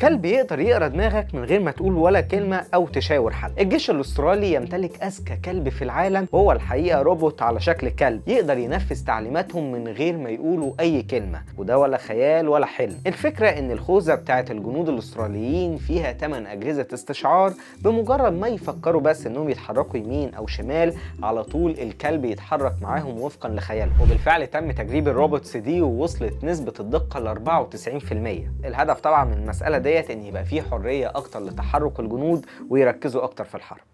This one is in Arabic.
كلب يقدر يقرأ دماغك من غير ما تقول ولا كلمة أو تشاور حد. الجيش الأسترالي يمتلك أذكى كلب في العالم وهو الحقيقة روبوت على شكل كلب يقدر ينفذ تعليماتهم من غير ما يقولوا أي كلمة وده ولا خيال ولا حلم. الفكرة إن الخوذة بتاعه الجنود الأستراليين فيها 8 أجهزة استشعار بمجرد ما يفكروا بس إنهم يتحركوا يمين أو شمال على طول الكلب يتحرك معاهم وفقا لخيالهم وبالفعل تم تجريب الروبوتس دي ووصلت نسبة الدقة ل 94% الهدف طبعا من المسألة ديت إن يبقى فيه حرية أكتر لتحرك الجنود ويركزوا أكتر في الحرب.